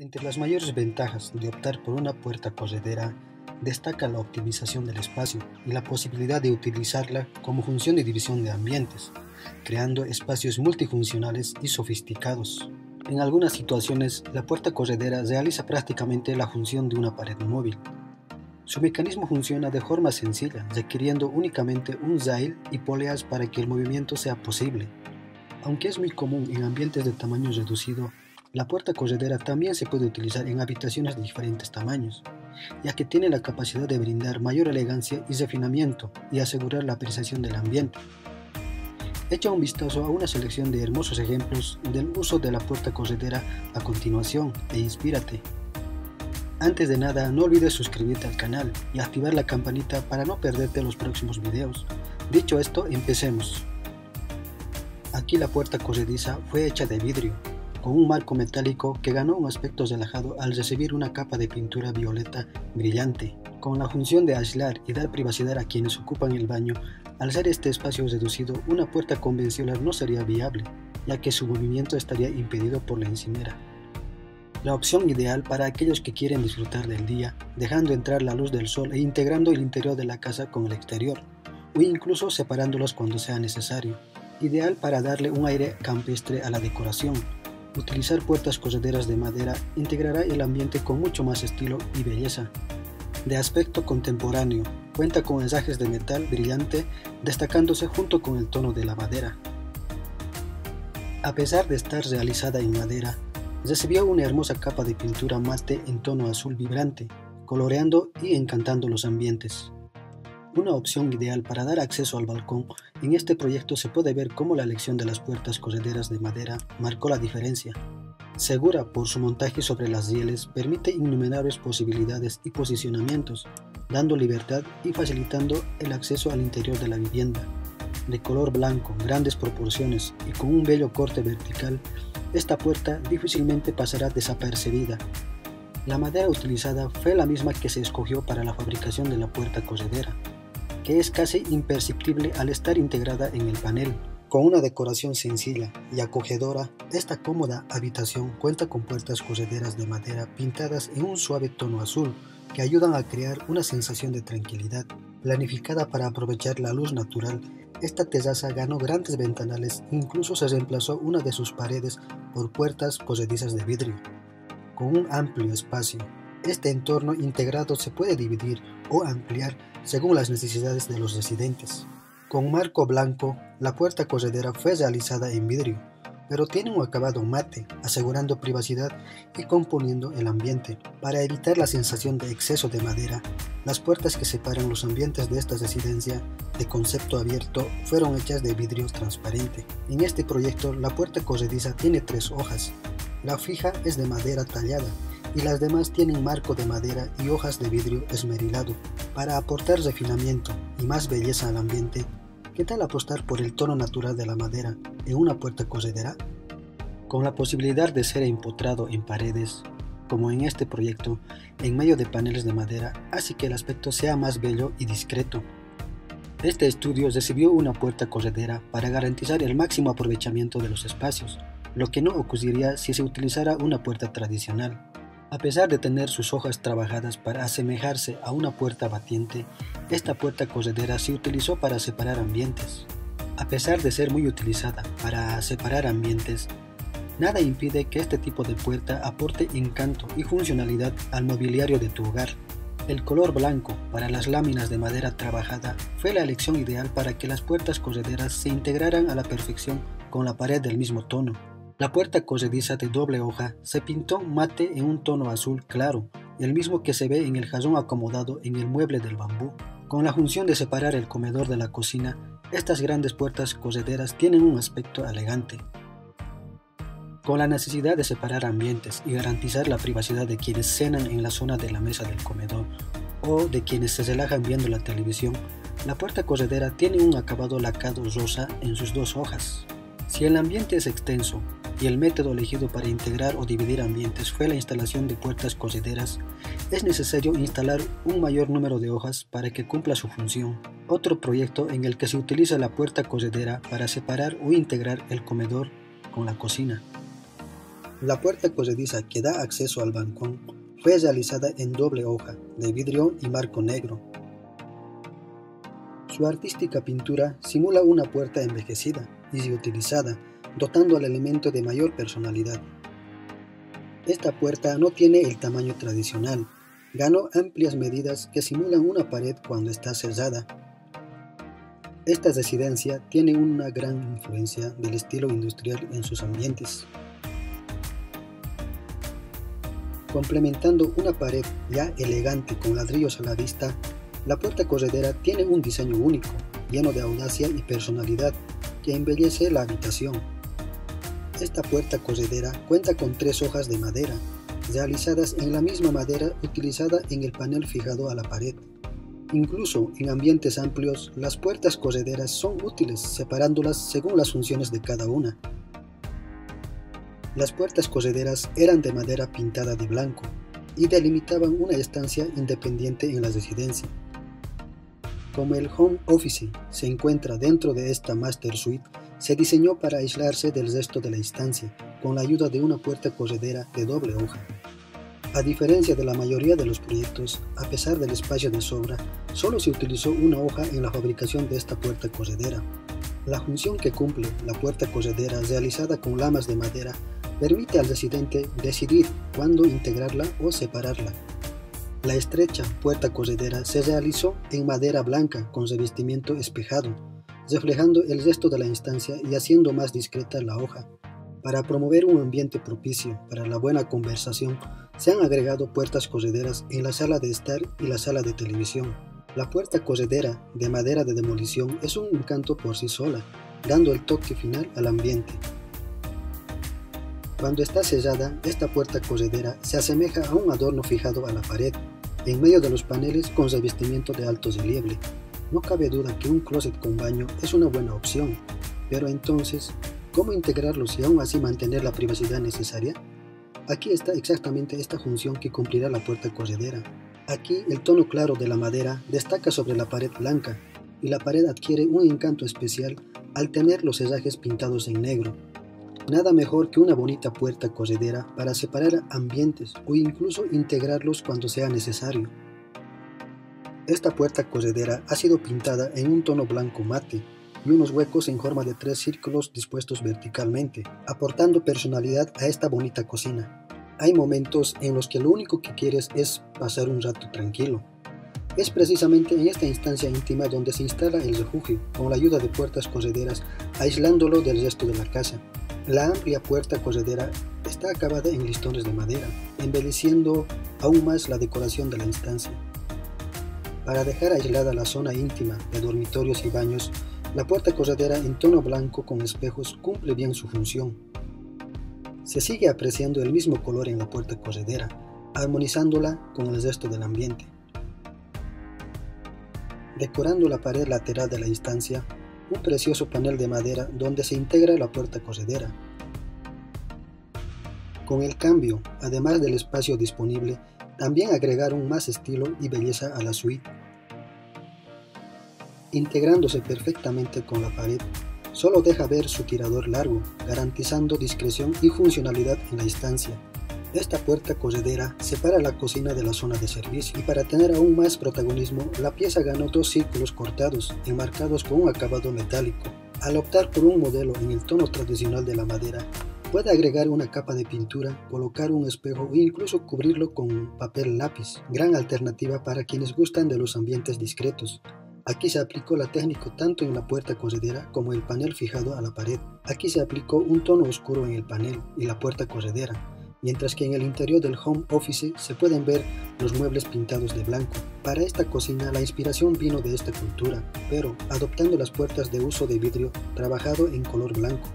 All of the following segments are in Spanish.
Entre las mayores ventajas de optar por una puerta corredera destaca la optimización del espacio y la posibilidad de utilizarla como función de división de ambientes, creando espacios multifuncionales y sofisticados. En algunas situaciones, la puerta corredera realiza prácticamente la función de una pared móvil. Su mecanismo funciona de forma sencilla, requiriendo únicamente un zail y poleas para que el movimiento sea posible. Aunque es muy común en ambientes de tamaño reducido, la puerta corredera también se puede utilizar en habitaciones de diferentes tamaños, ya que tiene la capacidad de brindar mayor elegancia y refinamiento y asegurar la apreciación del ambiente. Echa un vistazo a una selección de hermosos ejemplos del uso de la puerta corredera a continuación e inspírate. Antes de nada, no olvides suscribirte al canal y activar la campanita para no perderte los próximos videos. Dicho esto, empecemos. Aquí la puerta corrediza fue hecha de vidrio, un marco metálico que ganó un aspecto relajado al recibir una capa de pintura violeta brillante. Con la función de aislar y dar privacidad a quienes ocupan el baño, al ser este espacio reducido, una puerta convencional no sería viable, ya que su movimiento estaría impedido por la encimera. La opción ideal para aquellos que quieren disfrutar del día, dejando entrar la luz del sol e integrando el interior de la casa con el exterior, o incluso separándolos cuando sea necesario. Ideal para darle un aire campestre a la decoración, Utilizar puertas correderas de madera integrará el ambiente con mucho más estilo y belleza. De aspecto contemporáneo, cuenta con mensajes de metal brillante destacándose junto con el tono de la madera. A pesar de estar realizada en madera, recibió una hermosa capa de pintura mate en tono azul vibrante, coloreando y encantando los ambientes. Una opción ideal para dar acceso al balcón, en este proyecto se puede ver cómo la elección de las puertas correderas de madera marcó la diferencia. Segura por su montaje sobre las rieles, permite innumerables posibilidades y posicionamientos, dando libertad y facilitando el acceso al interior de la vivienda. De color blanco, grandes proporciones y con un bello corte vertical, esta puerta difícilmente pasará desapercibida. La madera utilizada fue la misma que se escogió para la fabricación de la puerta corredera que es casi imperceptible al estar integrada en el panel. Con una decoración sencilla y acogedora, esta cómoda habitación cuenta con puertas correderas de madera pintadas en un suave tono azul que ayudan a crear una sensación de tranquilidad. Planificada para aprovechar la luz natural, esta terraza ganó grandes ventanales incluso se reemplazó una de sus paredes por puertas corredizas de vidrio. Con un amplio espacio, este entorno integrado se puede dividir o ampliar según las necesidades de los residentes. Con marco blanco, la puerta corredera fue realizada en vidrio, pero tiene un acabado mate, asegurando privacidad y componiendo el ambiente. Para evitar la sensación de exceso de madera, las puertas que separan los ambientes de esta residencia de concepto abierto fueron hechas de vidrio transparente. En este proyecto, la puerta corrediza tiene tres hojas. La fija es de madera tallada y las demás tienen marco de madera y hojas de vidrio esmerilado. Para aportar refinamiento y más belleza al ambiente, ¿qué tal apostar por el tono natural de la madera en una puerta corredera? Con la posibilidad de ser empotrado en paredes, como en este proyecto, en medio de paneles de madera, hace que el aspecto sea más bello y discreto. Este estudio recibió una puerta corredera para garantizar el máximo aprovechamiento de los espacios, lo que no ocurriría si se utilizara una puerta tradicional. A pesar de tener sus hojas trabajadas para asemejarse a una puerta batiente, esta puerta corredera se utilizó para separar ambientes. A pesar de ser muy utilizada para separar ambientes, nada impide que este tipo de puerta aporte encanto y funcionalidad al mobiliario de tu hogar. El color blanco para las láminas de madera trabajada fue la elección ideal para que las puertas correderas se integraran a la perfección con la pared del mismo tono. La puerta corrediza de doble hoja se pintó mate en un tono azul claro, el mismo que se ve en el jarrón acomodado en el mueble del bambú. Con la función de separar el comedor de la cocina, estas grandes puertas correderas tienen un aspecto elegante. Con la necesidad de separar ambientes y garantizar la privacidad de quienes cenan en la zona de la mesa del comedor o de quienes se relajan viendo la televisión, la puerta corredera tiene un acabado lacado rosa en sus dos hojas. Si el ambiente es extenso y el método elegido para integrar o dividir ambientes fue la instalación de puertas correderas, es necesario instalar un mayor número de hojas para que cumpla su función. Otro proyecto en el que se utiliza la puerta corredera para separar o integrar el comedor con la cocina. La puerta corrediza que da acceso al balcón fue realizada en doble hoja, de vidrio y marco negro. Su artística pintura simula una puerta envejecida y utilizada, dotando al elemento de mayor personalidad. Esta puerta no tiene el tamaño tradicional, ganó amplias medidas que simulan una pared cuando está cerrada. Esta residencia tiene una gran influencia del estilo industrial en sus ambientes. Complementando una pared ya elegante con ladrillos a la vista, la puerta corredera tiene un diseño único, lleno de audacia y personalidad, que embellece la habitación. Esta puerta corredera cuenta con tres hojas de madera, realizadas en la misma madera utilizada en el panel fijado a la pared. Incluso en ambientes amplios, las puertas correderas son útiles separándolas según las funciones de cada una. Las puertas correderas eran de madera pintada de blanco y delimitaban una estancia independiente en la residencia. Como el home office se encuentra dentro de esta master suite, se diseñó para aislarse del resto de la estancia, con la ayuda de una puerta corredera de doble hoja. A diferencia de la mayoría de los proyectos, a pesar del espacio de sobra, solo se utilizó una hoja en la fabricación de esta puerta corredera. La función que cumple la puerta corredera realizada con lamas de madera permite al residente decidir cuándo integrarla o separarla. La estrecha puerta corredera se realizó en madera blanca con revestimiento espejado, reflejando el resto de la instancia y haciendo más discreta la hoja. Para promover un ambiente propicio para la buena conversación, se han agregado puertas correderas en la sala de estar y la sala de televisión. La puerta corredera de madera de demolición es un encanto por sí sola, dando el toque final al ambiente. Cuando está sellada, esta puerta corredera se asemeja a un adorno fijado a la pared, en medio de los paneles con revestimiento de alto relieve. No cabe duda que un closet con baño es una buena opción, pero entonces, ¿cómo integrarlos y aún así mantener la privacidad necesaria? Aquí está exactamente esta función que cumplirá la puerta corredera. Aquí el tono claro de la madera destaca sobre la pared blanca y la pared adquiere un encanto especial al tener los cerrajes pintados en negro, Nada mejor que una bonita puerta corredera para separar ambientes o incluso integrarlos cuando sea necesario. Esta puerta corredera ha sido pintada en un tono blanco mate y unos huecos en forma de tres círculos dispuestos verticalmente, aportando personalidad a esta bonita cocina. Hay momentos en los que lo único que quieres es pasar un rato tranquilo. Es precisamente en esta instancia íntima donde se instala el refugio, con la ayuda de puertas correderas, aislándolo del resto de la casa. La amplia puerta corredera está acabada en listones de madera, embelleciendo aún más la decoración de la instancia. Para dejar aislada la zona íntima de dormitorios y baños, la puerta corredera en tono blanco con espejos cumple bien su función. Se sigue apreciando el mismo color en la puerta corredera, armonizándola con el resto del ambiente. Decorando la pared lateral de la instancia, un precioso panel de madera donde se integra la puerta corredera. Con el cambio, además del espacio disponible, también agregaron más estilo y belleza a la suite. Integrándose perfectamente con la pared, solo deja ver su tirador largo, garantizando discreción y funcionalidad en la instancia. Esta puerta corredera separa la cocina de la zona de servicio y para tener aún más protagonismo, la pieza ganó dos círculos cortados, enmarcados con un acabado metálico. Al optar por un modelo en el tono tradicional de la madera, puede agregar una capa de pintura, colocar un espejo e incluso cubrirlo con papel lápiz, gran alternativa para quienes gustan de los ambientes discretos. Aquí se aplicó la técnica tanto en la puerta corredera como el panel fijado a la pared. Aquí se aplicó un tono oscuro en el panel y la puerta corredera, mientras que en el interior del home office se pueden ver los muebles pintados de blanco. Para esta cocina la inspiración vino de esta cultura, pero adoptando las puertas de uso de vidrio trabajado en color blanco.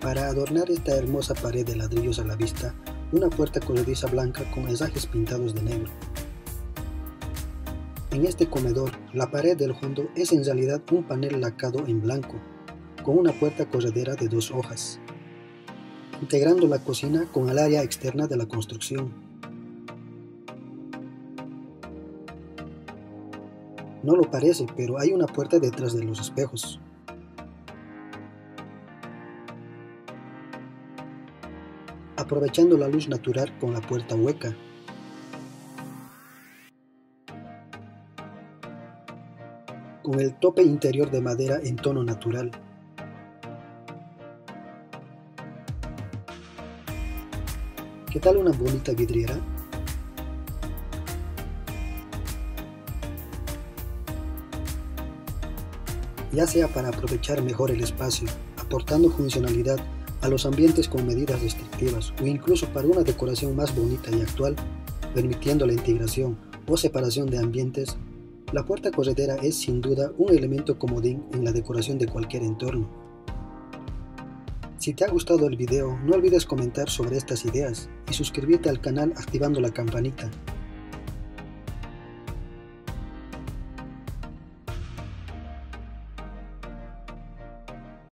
Para adornar esta hermosa pared de ladrillos a la vista, una puerta corrediza blanca con mensajes pintados de negro. En este comedor, la pared del fondo es en realidad un panel lacado en blanco, con una puerta corredera de dos hojas integrando la cocina con el área externa de la construcción. No lo parece, pero hay una puerta detrás de los espejos. Aprovechando la luz natural con la puerta hueca. Con el tope interior de madera en tono natural. ¿Qué tal una bonita vidriera? ya sea para aprovechar mejor el espacio, aportando funcionalidad a los ambientes con medidas restrictivas o incluso para una decoración más bonita y actual, permitiendo la integración o separación de ambientes, la puerta corredera es sin duda un elemento comodín en la decoración de cualquier entorno. Si te ha gustado el video, no olvides comentar sobre estas ideas y suscribirte al canal activando la campanita